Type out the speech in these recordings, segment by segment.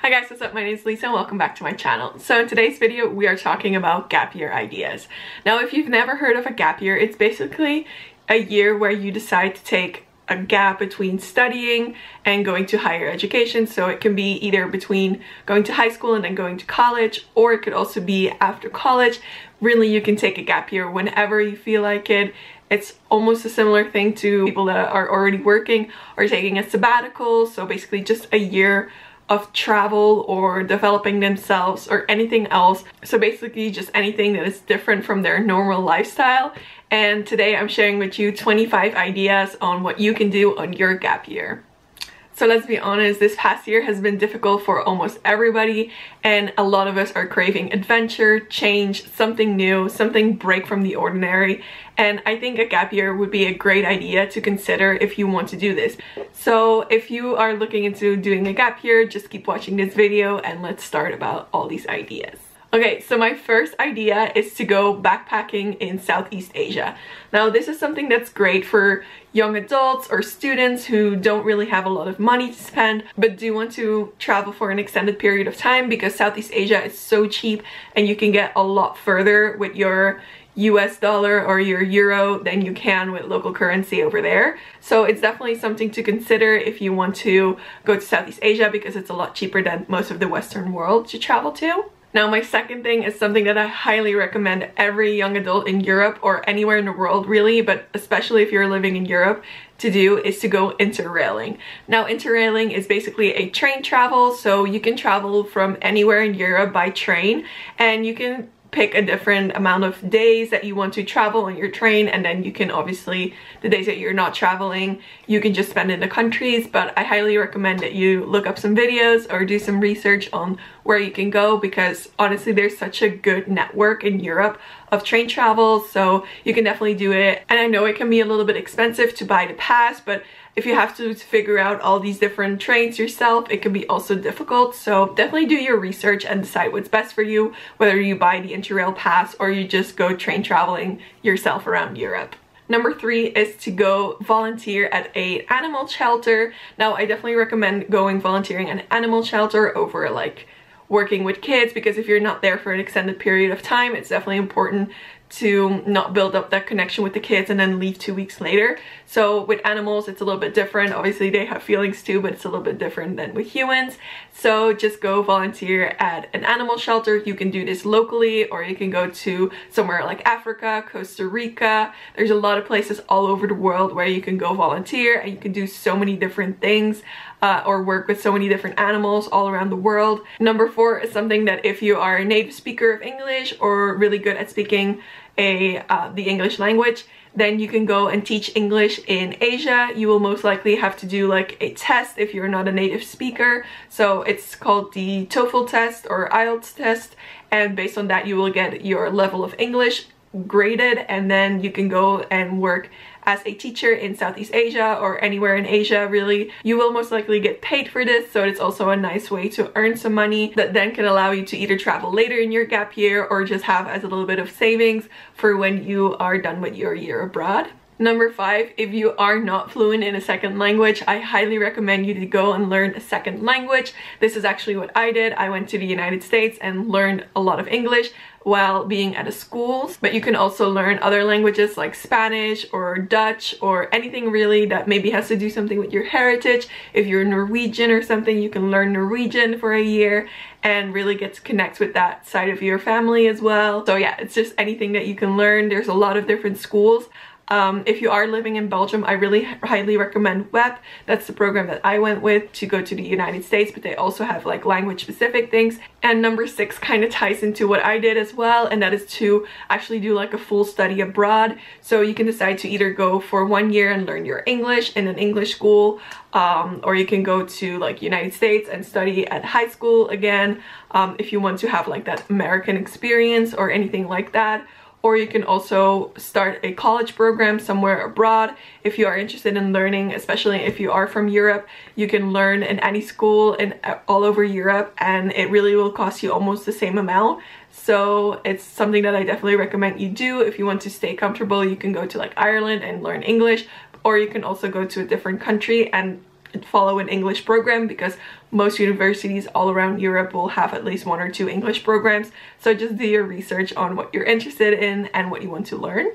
Hi guys, what's up? My name is Lisa and welcome back to my channel. So in today's video, we are talking about gap year ideas. Now, if you've never heard of a gap year, it's basically a year where you decide to take a gap between studying and going to higher education. So it can be either between going to high school and then going to college, or it could also be after college. Really, you can take a gap year whenever you feel like it. It's almost a similar thing to people that are already working or taking a sabbatical. So basically just a year of travel or developing themselves or anything else. So basically just anything that is different from their normal lifestyle. And today I'm sharing with you 25 ideas on what you can do on your gap year. So let's be honest, this past year has been difficult for almost everybody and a lot of us are craving adventure, change, something new, something break from the ordinary and I think a gap year would be a great idea to consider if you want to do this. So if you are looking into doing a gap year, just keep watching this video and let's start about all these ideas. Okay, so my first idea is to go backpacking in Southeast Asia. Now this is something that's great for young adults or students who don't really have a lot of money to spend but do want to travel for an extended period of time because Southeast Asia is so cheap and you can get a lot further with your US dollar or your euro than you can with local currency over there. So it's definitely something to consider if you want to go to Southeast Asia because it's a lot cheaper than most of the Western world to travel to. Now my second thing is something that I highly recommend every young adult in Europe or anywhere in the world really, but especially if you're living in Europe to do is to go interrailing. Now interrailing is basically a train travel so you can travel from anywhere in Europe by train and you can pick a different amount of days that you want to travel on your train and then you can obviously the days that you're not traveling you can just spend in the countries but I highly recommend that you look up some videos or do some research on where you can go because honestly there's such a good network in Europe of train travel so you can definitely do it. And I know it can be a little bit expensive to buy the pass but if you have to figure out all these different trains yourself, it can be also difficult. So definitely do your research and decide what's best for you, whether you buy the Interrail pass or you just go train traveling yourself around Europe. Number three is to go volunteer at a animal shelter. Now I definitely recommend going volunteering at an animal shelter over like working with kids because if you're not there for an extended period of time it's definitely important to not build up that connection with the kids and then leave two weeks later. So with animals, it's a little bit different. Obviously they have feelings too, but it's a little bit different than with humans. So just go volunteer at an animal shelter. You can do this locally or you can go to somewhere like Africa, Costa Rica. There's a lot of places all over the world where you can go volunteer and you can do so many different things uh, or work with so many different animals all around the world. Number four is something that if you are a native speaker of English or really good at speaking a uh, the English language, then you can go and teach English in Asia. You will most likely have to do like a test if you're not a native speaker. So it's called the TOEFL test or IELTS test. And based on that, you will get your level of English graded and then you can go and work as a teacher in Southeast Asia or anywhere in Asia really. You will most likely get paid for this so it's also a nice way to earn some money that then can allow you to either travel later in your gap year or just have as a little bit of savings for when you are done with your year abroad. Number five, if you are not fluent in a second language, I highly recommend you to go and learn a second language. This is actually what I did. I went to the United States and learned a lot of English while being at a school. But you can also learn other languages like Spanish or Dutch or anything really that maybe has to do something with your heritage. If you're Norwegian or something, you can learn Norwegian for a year and really get to connect with that side of your family as well. So yeah, it's just anything that you can learn. There's a lot of different schools. Um, if you are living in Belgium, I really highly recommend WEP. That's the program that I went with to go to the United States, but they also have like language specific things. And number six kind of ties into what I did as well, and that is to actually do like a full study abroad. So you can decide to either go for one year and learn your English in an English school, um, or you can go to like United States and study at high school again um, if you want to have like that American experience or anything like that or you can also start a college program somewhere abroad. If you are interested in learning especially if you are from Europe you can learn in any school in all over Europe and it really will cost you almost the same amount. So it's something that I definitely recommend you do. If you want to stay comfortable you can go to like Ireland and learn English or you can also go to a different country and follow an English program because most universities all around Europe will have at least one or two English programs. So just do your research on what you're interested in and what you want to learn.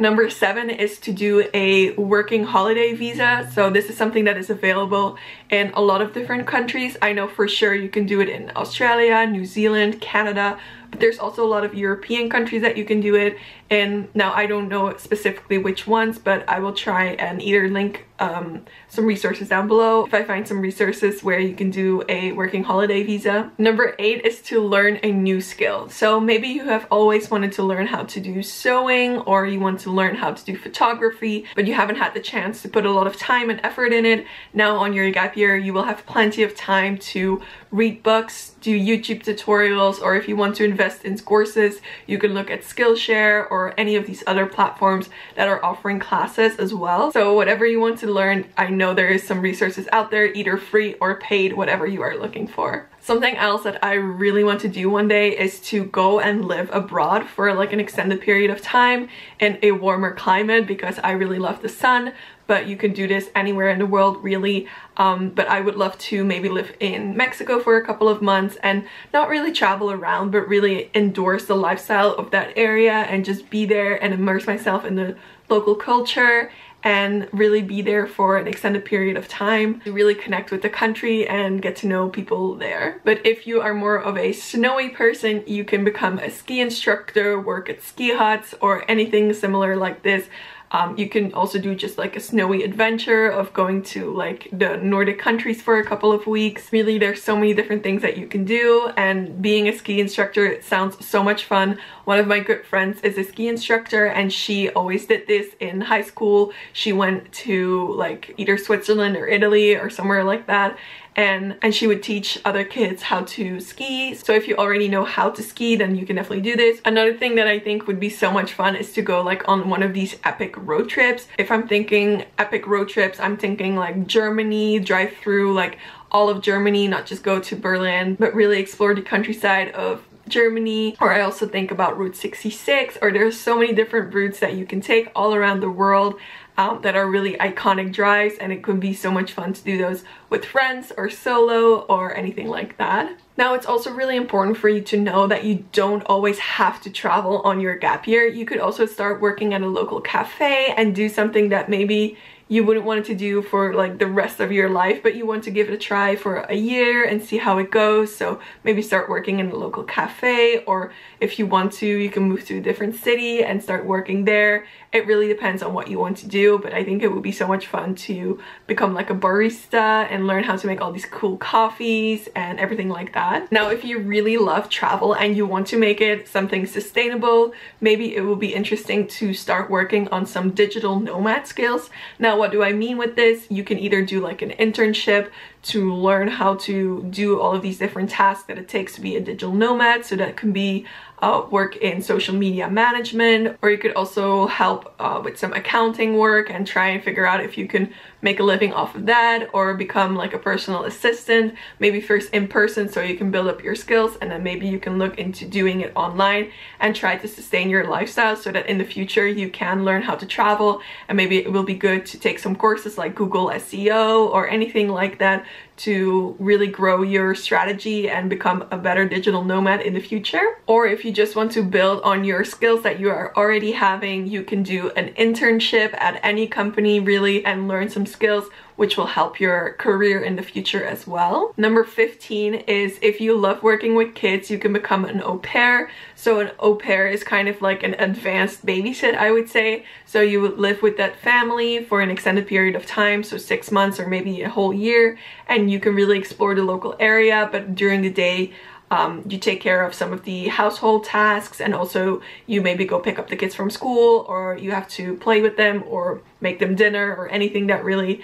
Number seven is to do a working holiday visa. So this is something that is available in a lot of different countries. I know for sure you can do it in Australia, New Zealand, Canada, but there's also a lot of European countries that you can do it in. Now I don't know specifically which ones, but I will try and either link um, some resources down below if I find some resources where you can do a working holiday visa. Number eight is to learn a new skill. So maybe you have always wanted to learn how to do sewing or you want to learn how to do photography, but you haven't had the chance to put a lot of time and effort in it. Now on your gap year, you will have plenty of time to read books, do YouTube tutorials, or if you want to invest in courses, you can look at Skillshare or any of these other platforms that are offering classes as well. So whatever you want to learn, I know there is some resources out there, either free or paid, whatever you are looking for. Something else that I really want to do one day is to go and live abroad for like an extended period of time in a warmer climate because I really love the sun but you can do this anywhere in the world really um, but I would love to maybe live in Mexico for a couple of months and not really travel around but really endorse the lifestyle of that area and just be there and immerse myself in the local culture and really be there for an extended period of time to really connect with the country and get to know people there. But if you are more of a snowy person, you can become a ski instructor, work at ski huts or anything similar like this. Um, you can also do just like a snowy adventure of going to like the Nordic countries for a couple of weeks. Really, there's so many different things that you can do and being a ski instructor sounds so much fun. One of my good friends is a ski instructor and she always did this in high school. She went to like either Switzerland or Italy or somewhere like that and and she would teach other kids how to ski. So if you already know how to ski then you can definitely do this. Another thing that i think would be so much fun is to go like on one of these epic road trips. If i'm thinking epic road trips i'm thinking like germany drive through like all of germany not just go to berlin but really explore the countryside of Germany or I also think about Route 66 or there's so many different routes that you can take all around the world um, that are really iconic drives and it could be so much fun to do those with friends or solo or anything like that. Now it's also really important for you to know that you don't always have to travel on your gap year. You could also start working at a local cafe and do something that maybe you wouldn't want it to do for like the rest of your life but you want to give it a try for a year and see how it goes. So maybe start working in a local cafe or if you want to you can move to a different city and start working there. It really depends on what you want to do but I think it would be so much fun to become like a barista and learn how to make all these cool coffees and everything like that. Now if you really love travel and you want to make it something sustainable maybe it will be interesting to start working on some digital nomad skills. Now what do I mean with this? You can either do like an internship to learn how to do all of these different tasks that it takes to be a digital nomad. So that can be uh, work in social media management or you could also help uh, with some accounting work and try and figure out if you can make a living off of that or become like a personal assistant maybe first in person so you can build up your skills and then maybe you can look into doing it online and try to sustain your lifestyle so that in the future you can learn how to travel and maybe it will be good to take some courses like Google SEO or anything like that to really grow your strategy and become a better digital nomad in the future. Or if you just want to build on your skills that you are already having, you can do an internship at any company really and learn some skills which will help your career in the future as well. Number 15 is if you love working with kids, you can become an au pair. So an au pair is kind of like an advanced babysit, I would say. So you would live with that family for an extended period of time, so six months or maybe a whole year, and you can really explore the local area, but during the day, um, you take care of some of the household tasks and also you maybe go pick up the kids from school or you have to play with them or make them dinner or anything that really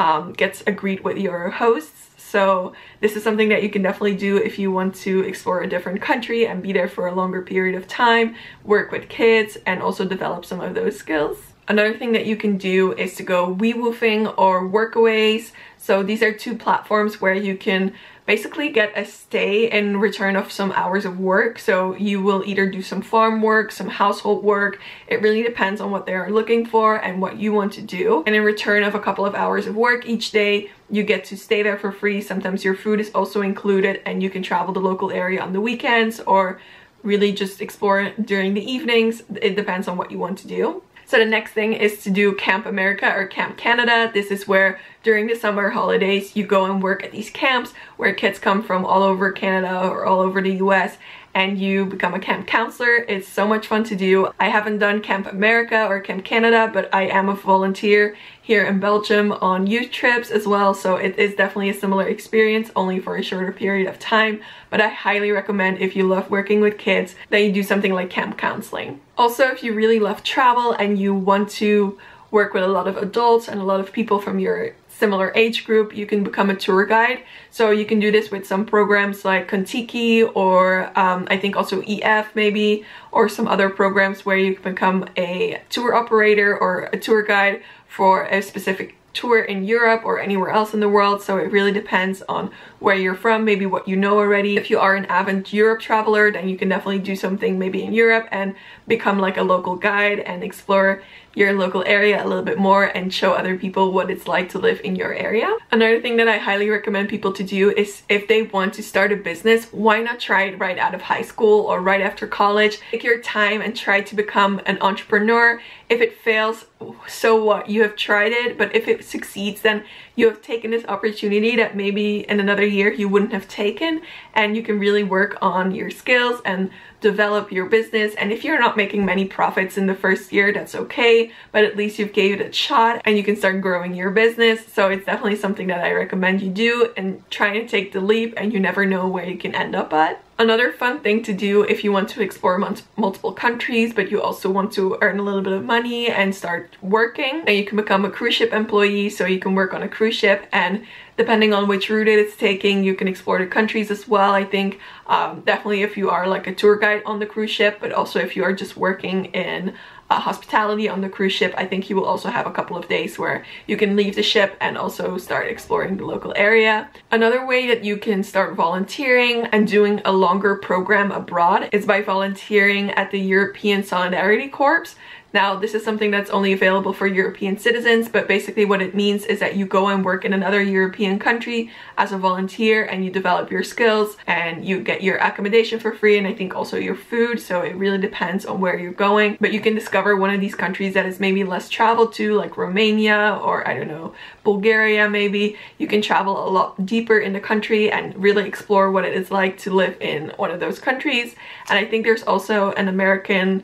um, gets agreed with your hosts. So this is something that you can definitely do if you want to explore a different country and be there for a longer period of time, work with kids, and also develop some of those skills. Another thing that you can do is to go WeWoofing or Workaways. So these are two platforms where you can basically get a stay in return of some hours of work. So you will either do some farm work, some household work. It really depends on what they are looking for and what you want to do. And in return of a couple of hours of work each day, you get to stay there for free. Sometimes your food is also included and you can travel the local area on the weekends or really just explore during the evenings. It depends on what you want to do. So the next thing is to do Camp America or Camp Canada. This is where during the summer holidays you go and work at these camps where kids come from all over Canada or all over the US and you become a camp counselor. It's so much fun to do. I haven't done Camp America or Camp Canada, but I am a volunteer here in Belgium on youth trips as well. So it is definitely a similar experience, only for a shorter period of time. But I highly recommend if you love working with kids that you do something like camp counseling. Also, if you really love travel and you want to work with a lot of adults and a lot of people from your similar age group, you can become a tour guide. So you can do this with some programs like Contiki or um, I think also EF maybe, or some other programs where you can become a tour operator or a tour guide for a specific tour in Europe or anywhere else in the world so it really depends on where you're from maybe what you know already if you are an avid Europe traveler then you can definitely do something maybe in Europe and become like a local guide and explore your local area a little bit more and show other people what it's like to live in your area. Another thing that I highly recommend people to do is if they want to start a business, why not try it right out of high school or right after college? Take your time and try to become an entrepreneur. If it fails, so what? You have tried it, but if it succeeds, then you have taken this opportunity that maybe in another year you wouldn't have taken and you can really work on your skills and develop your business and if you're not making many profits in the first year that's okay but at least you've gave it a shot and you can start growing your business so it's definitely something that I recommend you do and try and take the leap and you never know where you can end up at. Another fun thing to do if you want to explore multiple countries but you also want to earn a little bit of money and start working and you can become a cruise ship employee so you can work on a cruise ship and depending on which route it's taking you can explore the countries as well I think um, definitely if you are like a tour guide on the cruise ship but also if you are just working in uh, hospitality on the cruise ship, I think you will also have a couple of days where you can leave the ship and also start exploring the local area. Another way that you can start volunteering and doing a longer program abroad is by volunteering at the European Solidarity Corps. Now, this is something that's only available for European citizens, but basically what it means is that you go and work in another European country as a volunteer and you develop your skills and you get your accommodation for free and I think also your food. So it really depends on where you're going, but you can discover one of these countries that is maybe less traveled to like Romania or I don't know, Bulgaria maybe. You can travel a lot deeper in the country and really explore what it is like to live in one of those countries. And I think there's also an American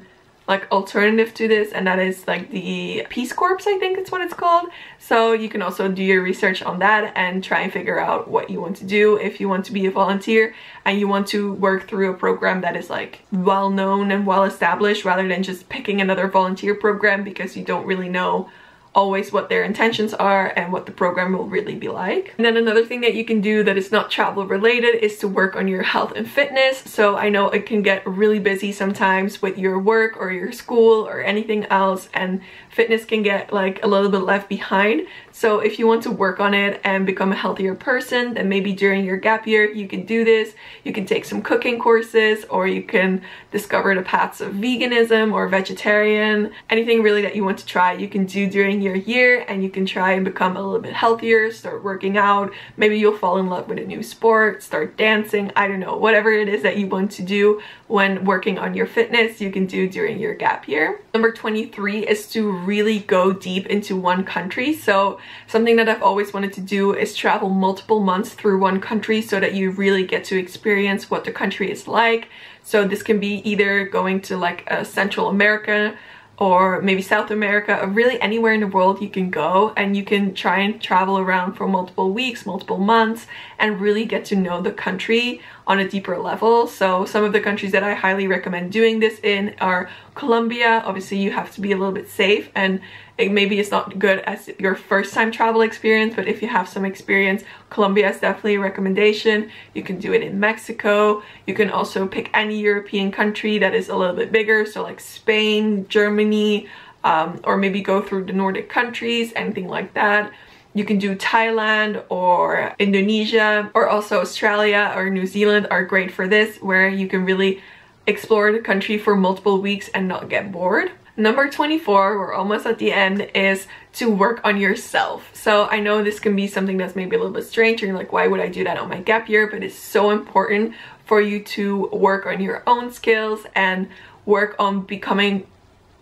like alternative to this and that is like the Peace Corps I think it's what it's called. So you can also do your research on that and try and figure out what you want to do if you want to be a volunteer and you want to work through a program that is like well known and well established rather than just picking another volunteer program because you don't really know always what their intentions are and what the program will really be like. And then another thing that you can do that is not travel related is to work on your health and fitness. So I know it can get really busy sometimes with your work or your school or anything else and fitness can get like a little bit left behind. So if you want to work on it and become a healthier person, then maybe during your gap year, you can do this. You can take some cooking courses or you can discover the paths of veganism or vegetarian. Anything really that you want to try, you can do during your year and you can try and become a little bit healthier, start working out. Maybe you'll fall in love with a new sport, start dancing, I don't know, whatever it is that you want to do when working on your fitness, you can do during your gap year. Number 23 is to really go deep into one country. So something that I've always wanted to do is travel multiple months through one country so that you really get to experience what the country is like. So this can be either going to like a Central America or maybe South America or really anywhere in the world you can go and you can try and travel around for multiple weeks, multiple months and really get to know the country on a deeper level. So some of the countries that I highly recommend doing this in are Colombia. Obviously you have to be a little bit safe and it, maybe it's not good as your first time travel experience, but if you have some experience, Colombia is definitely a recommendation. You can do it in Mexico. You can also pick any European country that is a little bit bigger. So like Spain, Germany, um, or maybe go through the Nordic countries, anything like that. You can do Thailand or Indonesia or also Australia or New Zealand are great for this where you can really explore the country for multiple weeks and not get bored. Number 24, we're almost at the end, is to work on yourself. So I know this can be something that's maybe a little bit strange you're like, why would I do that on my gap year? But it's so important for you to work on your own skills and work on becoming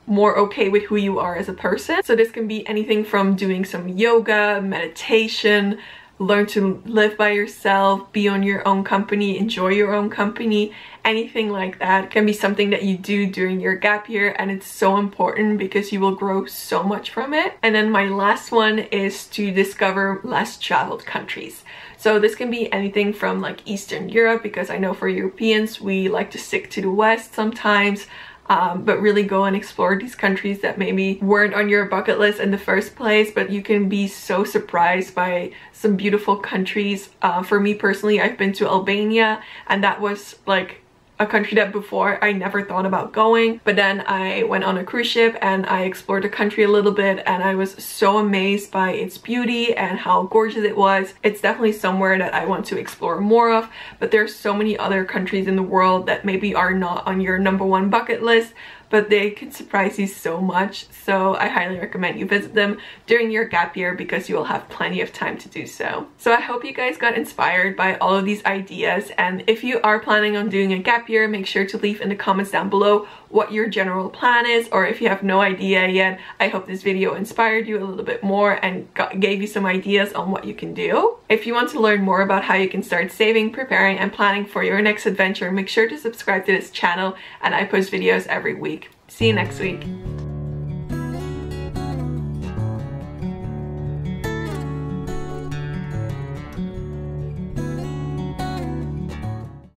more okay with who you are as a person. So this can be anything from doing some yoga, meditation, learn to live by yourself, be on your own company, enjoy your own company, anything like that can be something that you do during your gap year and it's so important because you will grow so much from it. And then my last one is to discover less traveled countries. So this can be anything from like Eastern Europe because I know for Europeans we like to stick to the West sometimes um, but really go and explore these countries that maybe weren't on your bucket list in the first place but you can be so surprised by some beautiful countries. Uh, for me personally I've been to Albania and that was like a country that before I never thought about going but then I went on a cruise ship and I explored the country a little bit and I was so amazed by its beauty and how gorgeous it was. It's definitely somewhere that I want to explore more of but there's so many other countries in the world that maybe are not on your number one bucket list but they can surprise you so much. So I highly recommend you visit them during your gap year because you will have plenty of time to do so. So I hope you guys got inspired by all of these ideas and if you are planning on doing a gap year, make sure to leave in the comments down below what your general plan is or if you have no idea yet, I hope this video inspired you a little bit more and got, gave you some ideas on what you can do. If you want to learn more about how you can start saving, preparing, and planning for your next adventure, make sure to subscribe to this channel and I post videos every week. See you next week.